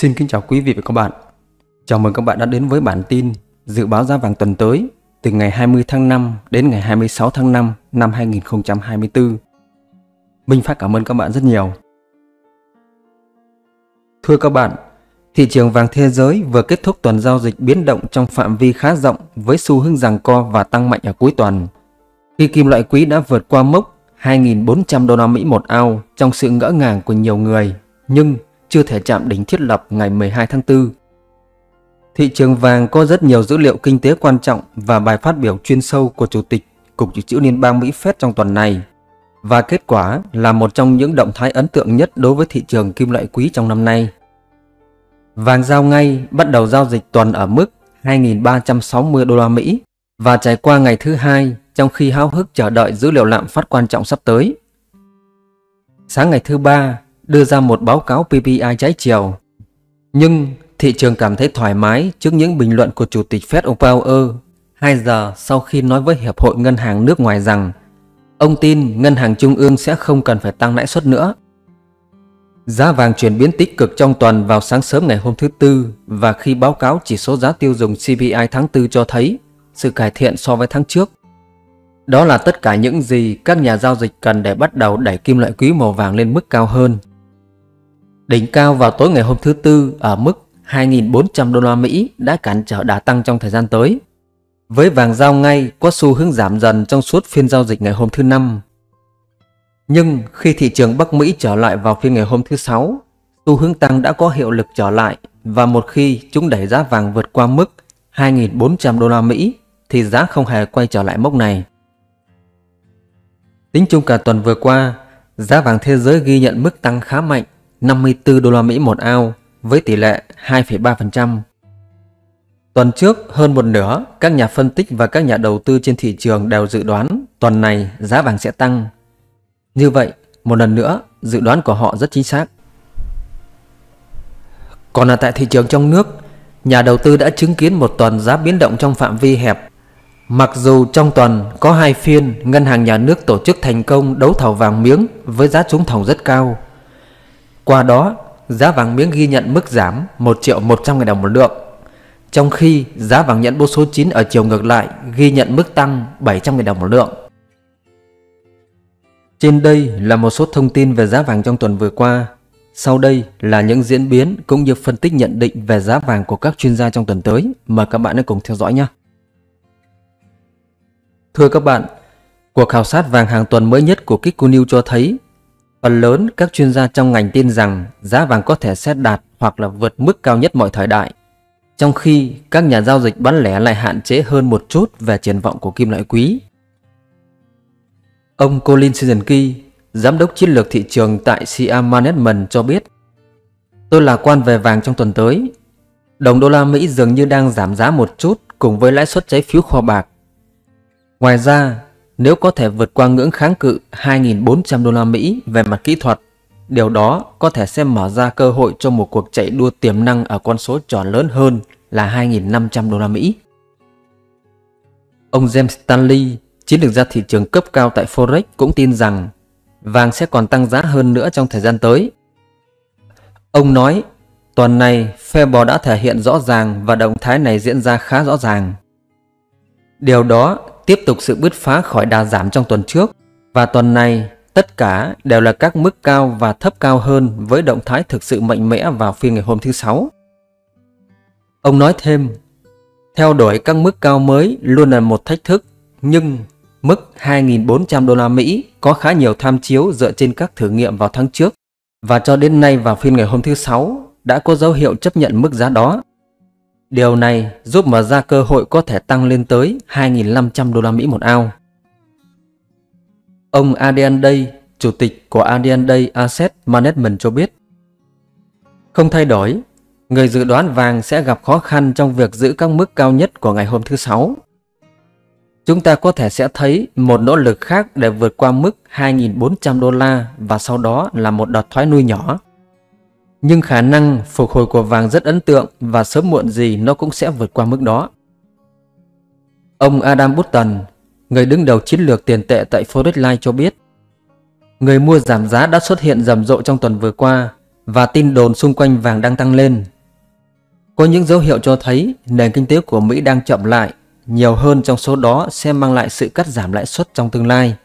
Xin kính chào quý vị và các bạn. Chào mừng các bạn đã đến với bản tin dự báo giá vàng tuần tới từ ngày 20 tháng 5 đến ngày 26 tháng 5 năm 2024. Minh Phát cảm ơn các bạn rất nhiều. Thưa các bạn, thị trường vàng thế giới vừa kết thúc tuần giao dịch biến động trong phạm vi khá rộng với xu hướng giằng co và tăng mạnh ở cuối tuần. Khi kim loại quý đã vượt qua mốc 2.400 đô la Mỹ một ao trong sự ngỡ ngàng của nhiều người, nhưng chưa thể chạm đỉnh thiết lập ngày 12 tháng 4. Thị trường vàng có rất nhiều dữ liệu kinh tế quan trọng và bài phát biểu chuyên sâu của Chủ tịch Cục Dự trữ Liên bang Mỹ Fed trong tuần này. Và kết quả là một trong những động thái ấn tượng nhất đối với thị trường kim loại quý trong năm nay. Vàng giao ngay bắt đầu giao dịch tuần ở mức 2.360 đô la Mỹ và trải qua ngày thứ hai trong khi háo hức chờ đợi dữ liệu lạm phát quan trọng sắp tới. Sáng ngày thứ ba, đưa ra một báo cáo PPI trái chiều. Nhưng thị trường cảm thấy thoải mái trước những bình luận của Chủ tịch Fed ông Powell 2 giờ sau khi nói với Hiệp hội Ngân hàng nước ngoài rằng, ông tin Ngân hàng Trung ương sẽ không cần phải tăng lãi suất nữa. Giá vàng chuyển biến tích cực trong tuần vào sáng sớm ngày hôm thứ Tư và khi báo cáo chỉ số giá tiêu dùng CPI tháng 4 cho thấy sự cải thiện so với tháng trước. Đó là tất cả những gì các nhà giao dịch cần để bắt đầu đẩy kim loại quý màu vàng lên mức cao hơn. Đỉnh cao vào tối ngày hôm thứ Tư ở mức 2.400 đô la Mỹ đã cản trở đà tăng trong thời gian tới. Với vàng giao ngay có xu hướng giảm dần trong suốt phiên giao dịch ngày hôm thứ Năm. Nhưng khi thị trường Bắc Mỹ trở lại vào phiên ngày hôm thứ Sáu, xu hướng tăng đã có hiệu lực trở lại và một khi chúng đẩy giá vàng vượt qua mức 2.400 đô la Mỹ thì giá không hề quay trở lại mốc này. Tính chung cả tuần vừa qua, giá vàng thế giới ghi nhận mức tăng khá mạnh 54 đô la Mỹ một ao với tỷ lệ 2,3%. Tuần trước, hơn một nửa, các nhà phân tích và các nhà đầu tư trên thị trường đều dự đoán tuần này giá vàng sẽ tăng. Như vậy, một lần nữa, dự đoán của họ rất chính xác. Còn là tại thị trường trong nước, nhà đầu tư đã chứng kiến một tuần giá biến động trong phạm vi hẹp. Mặc dù trong tuần có hai phiên, ngân hàng nhà nước tổ chức thành công đấu thầu vàng miếng với giá trúng thầu rất cao. Qua đó, giá vàng miếng ghi nhận mức giảm 1 triệu 100 ngàn đồng một lượng. Trong khi giá vàng nhẫn bố số 9 ở chiều ngược lại ghi nhận mức tăng 700 ngàn đồng một lượng. Trên đây là một số thông tin về giá vàng trong tuần vừa qua. Sau đây là những diễn biến cũng như phân tích nhận định về giá vàng của các chuyên gia trong tuần tới. Mời các bạn hãy cùng theo dõi nhé. Thưa các bạn, cuộc khảo sát vàng hàng tuần mới nhất của Kikko News cho thấy Phần lớn các chuyên gia trong ngành tin rằng giá vàng có thể xét đạt hoặc là vượt mức cao nhất mọi thời đại. Trong khi các nhà giao dịch bán lẻ lại hạn chế hơn một chút về triển vọng của kim loại quý. Ông Colin Sizenki, giám đốc chiến lược thị trường tại Siam Management cho biết Tôi lạc quan về vàng trong tuần tới. Đồng đô la Mỹ dường như đang giảm giá một chút cùng với lãi suất trái phiếu kho bạc. Ngoài ra, nếu có thể vượt qua ngưỡng kháng cự 2.400 đô la Mỹ về mặt kỹ thuật, điều đó có thể sẽ mở ra cơ hội cho một cuộc chạy đua tiềm năng ở con số tròn lớn hơn là 2.500 đô la Mỹ. Ông James Stanley, chiến lược gia thị trường cấp cao tại Forex cũng tin rằng vàng sẽ còn tăng giá hơn nữa trong thời gian tới. Ông nói, tuần này Febo đã thể hiện rõ ràng và động thái này diễn ra khá rõ ràng. Điều đó tiếp tục sự bứt phá khỏi đà giảm trong tuần trước và tuần này tất cả đều là các mức cao và thấp cao hơn với động thái thực sự mạnh mẽ vào phiên ngày hôm thứ Sáu. Ông nói thêm, theo đuổi các mức cao mới luôn là một thách thức, nhưng mức 2.400 đô la Mỹ có khá nhiều tham chiếu dựa trên các thử nghiệm vào tháng trước và cho đến nay vào phiên ngày hôm thứ Sáu đã có dấu hiệu chấp nhận mức giá đó. Điều này giúp mở ra cơ hội có thể tăng lên tới 2.500 đô la Mỹ một ao. Ông Adrian Day, chủ tịch của Adrian Day Asset Management cho biết, không thay đổi, người dự đoán vàng sẽ gặp khó khăn trong việc giữ các mức cao nhất của ngày hôm thứ Sáu. Chúng ta có thể sẽ thấy một nỗ lực khác để vượt qua mức 2.400 đô la và sau đó là một đợt thoái nuôi nhỏ. Nhưng khả năng phục hồi của vàng rất ấn tượng và sớm muộn gì nó cũng sẽ vượt qua mức đó. Ông Adam Button, người đứng đầu chiến lược tiền tệ tại Forex Live cho biết, người mua giảm giá đã xuất hiện rầm rộ trong tuần vừa qua và tin đồn xung quanh vàng đang tăng lên. Có những dấu hiệu cho thấy nền kinh tế của Mỹ đang chậm lại, nhiều hơn trong số đó sẽ mang lại sự cắt giảm lãi suất trong tương lai.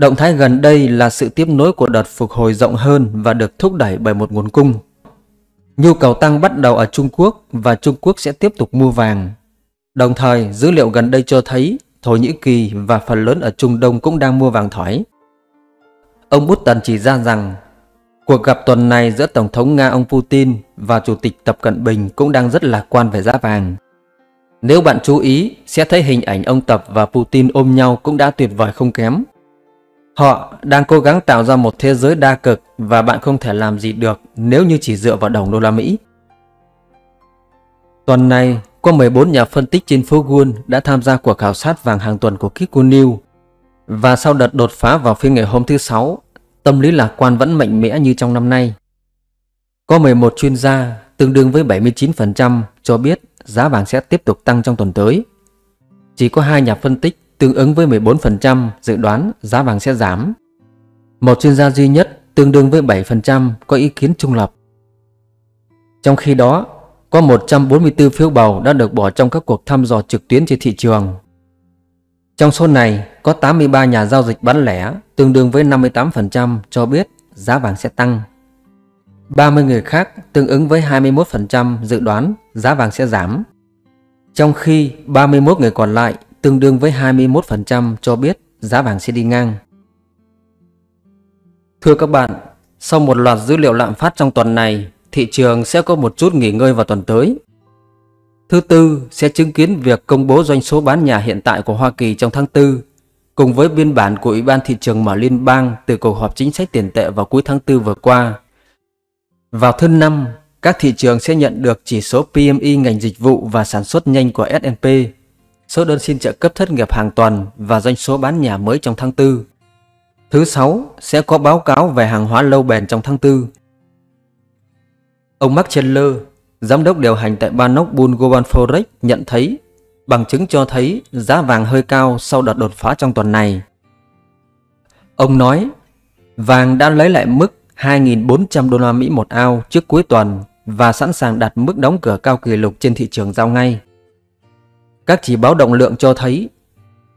Động thái gần đây là sự tiếp nối của đợt phục hồi rộng hơn và được thúc đẩy bởi một nguồn cung. Nhu cầu tăng bắt đầu ở Trung Quốc và Trung Quốc sẽ tiếp tục mua vàng. Đồng thời, dữ liệu gần đây cho thấy Thổ Nhĩ Kỳ và phần lớn ở Trung Đông cũng đang mua vàng thỏi. Ông Button chỉ ra rằng cuộc gặp tuần này giữa Tổng thống Nga ông Putin và Chủ tịch Tập Cận Bình cũng đang rất lạc quan về giá vàng. Nếu bạn chú ý, sẽ thấy hình ảnh ông Tập và Putin ôm nhau cũng đã tuyệt vời không kém. Họ đang cố gắng tạo ra một thế giới đa cực và bạn không thể làm gì được nếu như chỉ dựa vào đồng đô la Mỹ. Tuần này, có 14 nhà phân tích trên phố Wall đã tham gia cuộc khảo sát vàng hàng tuần của Kiku News. Và sau đợt đột phá vào phiên ngày hôm thứ Sáu, tâm lý lạc quan vẫn mạnh mẽ như trong năm nay. Có 11 chuyên gia, tương đương với 79% cho biết giá vàng sẽ tiếp tục tăng trong tuần tới. Chỉ có hai nhà phân tích tương ứng với 14% dự đoán giá vàng sẽ giảm. Một chuyên gia duy nhất tương đương với 7% có ý kiến trung lập. Trong khi đó, có 144 phiếu bầu đã được bỏ trong các cuộc thăm dò trực tuyến trên thị trường. Trong số này, có 83 nhà giao dịch bán lẻ tương đương với 58% cho biết giá vàng sẽ tăng. 30 người khác tương ứng với 21% dự đoán giá vàng sẽ giảm. Trong khi 31 người còn lại tương đương với 21% cho biết giá vàng sẽ đi ngang. Thưa các bạn, sau một loạt dữ liệu lạm phát trong tuần này, thị trường sẽ có một chút nghỉ ngơi vào tuần tới. Thứ tư sẽ chứng kiến việc công bố doanh số bán nhà hiện tại của Hoa Kỳ trong tháng 4, cùng với biên bản của Ủy ban Thị trường mở liên bang từ cuộc họp chính sách tiền tệ vào cuối tháng 4 vừa qua. Vào thứ năm, các thị trường sẽ nhận được chỉ số PMI ngành dịch vụ và sản xuất nhanh của S&P, số đơn xin trợ cấp thất nghiệp hàng tuần và doanh số bán nhà mới trong tháng 4. Thứ sáu sẽ có báo cáo về hàng hóa lâu bền trong tháng 4. Ông Mark Chandler, giám đốc điều hành tại Banok Bull Global Forex nhận thấy bằng chứng cho thấy giá vàng hơi cao sau đợt đột phá trong tuần này. Ông nói, vàng đã lấy lại mức 2.400 đô la Mỹ một ao trước cuối tuần và sẵn sàng đặt mức đóng cửa cao kỷ lục trên thị trường giao ngay. Các chỉ báo động lượng cho thấy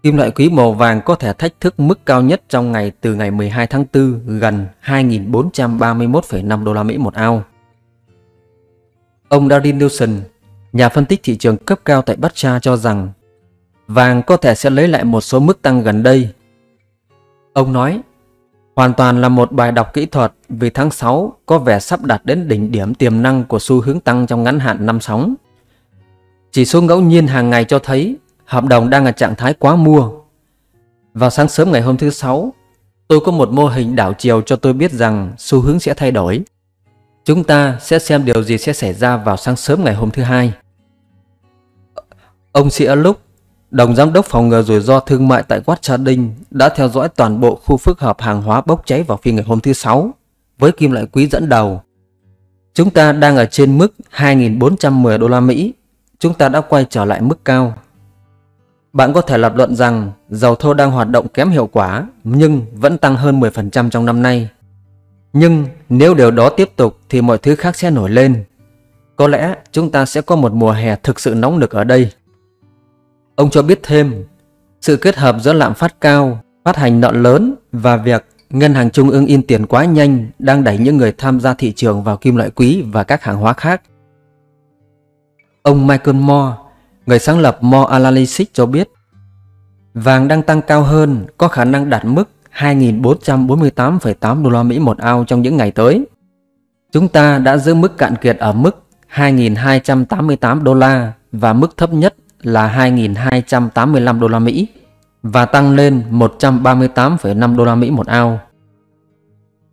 kim loại quý màu vàng có thể thách thức mức cao nhất trong ngày từ ngày 12 tháng 4 gần 2.431,5 đô la Mỹ một ao. Ông Darin Nielsen, nhà phân tích thị trường cấp cao tại Batcha cho rằng vàng có thể sẽ lấy lại một số mức tăng gần đây. Ông nói, hoàn toàn là một bài đọc kỹ thuật vì tháng 6 có vẻ sắp đạt đến đỉnh điểm tiềm năng của xu hướng tăng trong ngắn hạn năm sóng. Chỉ số ngẫu nhiên hàng ngày cho thấy hợp đồng đang ở trạng thái quá mua. Vào sáng sớm ngày hôm thứ Sáu, tôi có một mô hình đảo chiều cho tôi biết rằng xu hướng sẽ thay đổi. Chúng ta sẽ xem điều gì sẽ xảy ra vào sáng sớm ngày hôm thứ hai. Ông Sĩ Lúc, đồng giám đốc phòng ngừa rủi ro thương mại tại Quát Trà Đinh đã theo dõi toàn bộ khu phức hợp hàng hóa bốc cháy vào phiên ngày hôm thứ Sáu với kim loại quý dẫn đầu. Chúng ta đang ở trên mức 2.410 đô la Mỹ. Chúng ta đã quay trở lại mức cao. Bạn có thể lập luận rằng dầu thô đang hoạt động kém hiệu quả nhưng vẫn tăng hơn 10% trong năm nay nhưng nếu điều đó tiếp tục thì mọi thứ khác sẽ nổi lên. Có lẽ chúng ta sẽ có một mùa hè thực sự nóng nực ở đây. Ông cho biết thêm, sự kết hợp giữa lạm phát cao, phát hành nợ lớn và việc ngân hàng trung ương in tiền quá nhanh đang đẩy những người tham gia thị trường vào kim loại quý và các hàng hóa khác. Ông Michael Moore, người sáng lập Moore Analytics cho biết, vàng đang tăng cao hơn có khả năng đạt mức 2.448,8 đô la Mỹ một ao trong những ngày tới. Chúng ta đã giữ mức cạn kiệt ở mức 2.288 đô la và mức thấp nhất là 2.285 đô la Mỹ và tăng lên 138,5 đô la Mỹ một ao.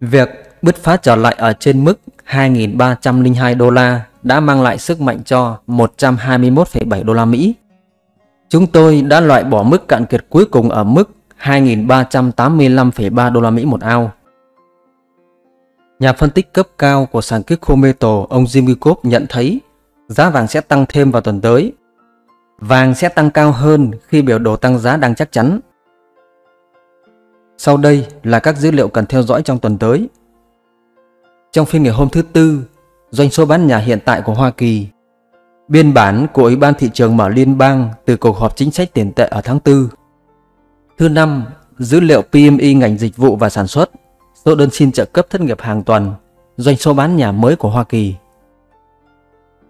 Việc bứt phá trở lại ở trên mức 2.302 đô la đã mang lại sức mạnh cho 121,7 đô la Mỹ. Chúng tôi đã loại bỏ mức cạn kiệt cuối cùng ở mức 2.385,3 đô la Mỹ một ao. Nhà phân tích cấp cao của sàn Kiko Metal ông Jimmy Cope nhận thấy giá vàng sẽ tăng thêm vào tuần tới. Vàng sẽ tăng cao hơn khi biểu đồ tăng giá đang chắc chắn. Sau đây là các dữ liệu cần theo dõi trong tuần tới. Trong phiên ngày hôm thứ Tư, doanh số bán nhà hiện tại của Hoa Kỳ. Biên bản của Ủy ban thị trường mở liên bang từ cuộc họp chính sách tiền tệ ở tháng 4 Thứ năm, dữ liệu PMI ngành dịch vụ và sản xuất số đơn xin trợ cấp thất nghiệp hàng tuần doanh số bán nhà mới của Hoa Kỳ.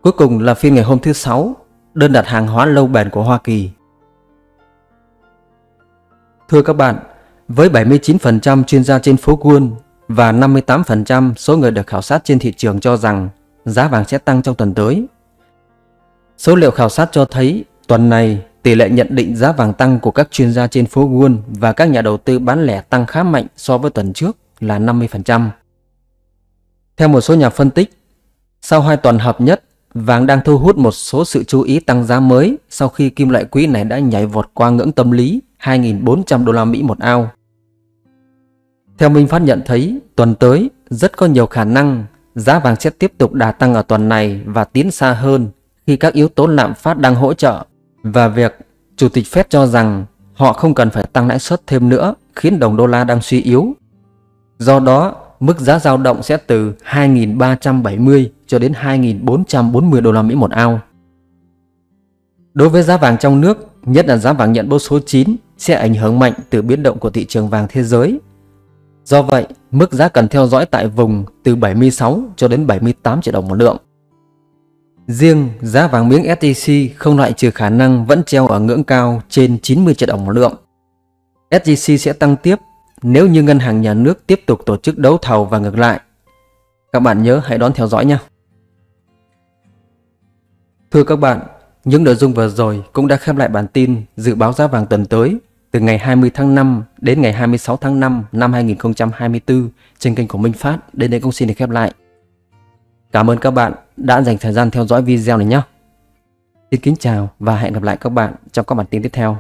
Cuối cùng là phiên ngày hôm thứ Sáu đơn đặt hàng hóa lâu bền của Hoa Kỳ. Thưa các bạn, với 79% chuyên gia trên phố Wall và 58% số người được khảo sát trên thị trường cho rằng giá vàng sẽ tăng trong tuần tới. Số liệu khảo sát cho thấy tuần này tỷ lệ nhận định giá vàng tăng của các chuyên gia trên phố Wall và các nhà đầu tư bán lẻ tăng khá mạnh so với tuần trước là 50%. Theo một số nhà phân tích, sau hai tuần hợp nhất, vàng đang thu hút một số sự chú ý tăng giá mới sau khi kim loại quý này đã nhảy vọt qua ngưỡng tâm lý 2.400 đô la Mỹ một ao. Theo Minh Phát nhận thấy, tuần tới rất có nhiều khả năng giá vàng sẽ tiếp tục đà tăng ở tuần này và tiến xa hơn khi các yếu tố lạm phát đang hỗ trợ và việc Chủ tịch Fed cho rằng họ không cần phải tăng lãi suất thêm nữa khiến đồng đô la đang suy yếu. Do đó, mức giá dao động sẽ từ 2.370 cho đến 2.440 đô la Mỹ một ao. Đối với giá vàng trong nước, nhất là giá vàng nhận bố số 9 sẽ ảnh hưởng mạnh từ biến động của thị trường vàng thế giới. Do vậy, mức giá cần theo dõi tại vùng từ 76 cho đến 78 triệu đồng một lượng. Riêng giá vàng miếng SJC không loại trừ khả năng vẫn treo ở ngưỡng cao trên 90 triệu đồng một lượng. SJC sẽ tăng tiếp nếu như ngân hàng nhà nước tiếp tục tổ chức đấu thầu và ngược lại. Các bạn nhớ hãy đón theo dõi nhé. Thưa các bạn, những nội dung vừa rồi cũng đã khép lại bản tin dự báo giá vàng tuần tới từ ngày 20 tháng 5 đến ngày 26 tháng 5 năm 2024 trên kênh của Minh Phát. Đến đây cũng xin được khép lại. Cảm ơn các bạn đã dành thời gian theo dõi video này nhé. Xin kính chào và hẹn gặp lại các bạn trong các bản tin tiếp theo.